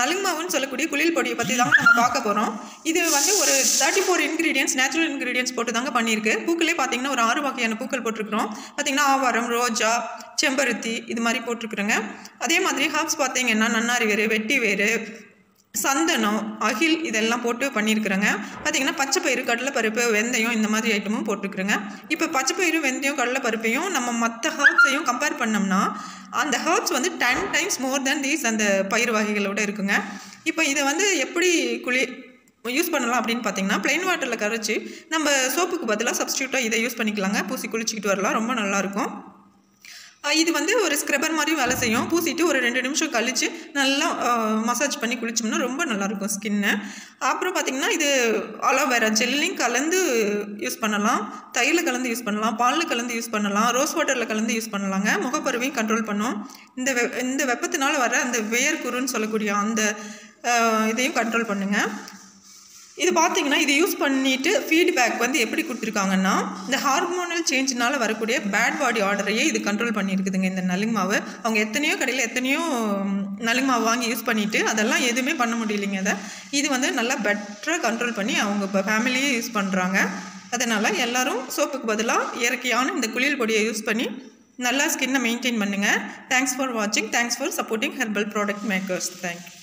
நலுங்மாவுன்னு சொல்லக்கூடிய குளியல் பொடியை பற்றி தாங்க நம்ம பார்க்க போகிறோம் இது வந்து ஒரு thirty four ingredients natural ingredients போட்டு தாங்க பண்ணியிருக்கு. பூக்களே பார்த்தீங்கன்னா ஒரு ஆறு வகையான பூக்கள் போட்டிருக்கிறோம். பார்த்தீங்கன்னா ஆவாரம் ரோஜா செம்பருத்தி இது மாதிரி போட்டிருக்குறோங்க. அதே மாதிரி ஹாப்ஸ் பார்த்தீங்கன்னா நன்னாரி வேறு வெட்டி வேறு சந்தனம் அகில் இதெல்லாம் போட்டு பண்ணியிருக்கிறேங்க பார்த்தீங்கன்னா பச்சைப்பயிறு கடலைப்பருப்பு வெந்தயம் இந்த மாதிரி ஐட்டமும் போட்டுருக்குறேங்க இப்போ பச்சைப்பயிறு வெந்தயம் கடலைப்பருப்பையும் நம்ம மற்ற ஹர்ப்ஸையும் கம்பேர் பண்ணோம்னா அந்த ஹர்ப்ஸ் வந்து ten times more than these அந்த பயிர் வகைகளோட இருக்குங்க. இப்போ இதை வந்து எப்படி குளி யூஸ் பண்ணலாம் அப்படின்னு பார்த்தீங்கன்னா ப்ளைன் வாட்டரில் கரைச்சி நம்ம சோப்புக்கு பதிலாக சப்ஸ்டியூட்டாக இதை யூஸ் பண்ணிக்கலாங்க. பூசி குளிச்சிக்கிட்டு வரலாம். ரொம்ப நல்லாயிருக்கும் இது வந்து ஒரு ஸ்க்ரப்பர் மாதிரி வேலை செய்யும். பூசிட்டு ஒரு ரெண்டு நிமிஷம் கழித்து நல்லா மசாஜ் பண்ணி குளிச்சோம்னா ரொம்ப நல்லாயிருக்கும் ஸ்கின்னு அப்புறம் பார்த்திங்கன்னா இது அலோவேரா ஜெல்லையும் கலந்து யூஸ் பண்ணலாம். தயிரில் கலந்து யூஸ் பண்ணலாம். பாலில் கலந்து யூஸ் பண்ணலாம். ரோஸ் வாட்டரில் கலந்து யூஸ் பண்ணலாங்க. முகப்பருவையும் கண்ட்ரோல் பண்ணும். இந்த வெ இந்த வெப்பத்தினால வர அந்த வேர்க்குருன்னு சொல்லக்கூடிய அந்த இதையும் கண்ட்ரோல் பண்ணுங்கள் இது பார்த்தீங்கன்னா இது யூஸ் பண்ணிட்டு ஃபீட்பேக் வந்து எப்படி கொடுத்துருக்காங்கன்னா இந்த ஹார்மோனல் சேஞ்சினால் வரக்கூடிய பேட் பாடி ஆர்டரையே இது கண்ட்ரோல் பண்ணியிருக்குதுங்க. இந்த நலுங்கு மாவு. அவங்க எத்தனையோ கடையில் எத்தனையோ நலுங்கு மாவு வாங்கி யூஸ் பண்ணிவிட்டு அதெல்லாம் எதுவுமே பண்ண முடியலைங்க அதை. இது வந்து நல்லா பெட்டராக கண்ட்ரோல் பண்ணி அவங்க இப்போ ஃபேமிலியே யூஸ் பண்ணுறாங்க அதனால் எல்லாரும் சோப்புக்கு பதிலாக இயற்கையான இந்த குளியல் பொடியை யூஸ் பண்ணி நல்லா ஸ்கின்னை மெயின்டைன் பண்ணுங்கள் தேங்க்ஸ் ஃபார் வாட்சிங் thanks for supporting herbal product makers thank you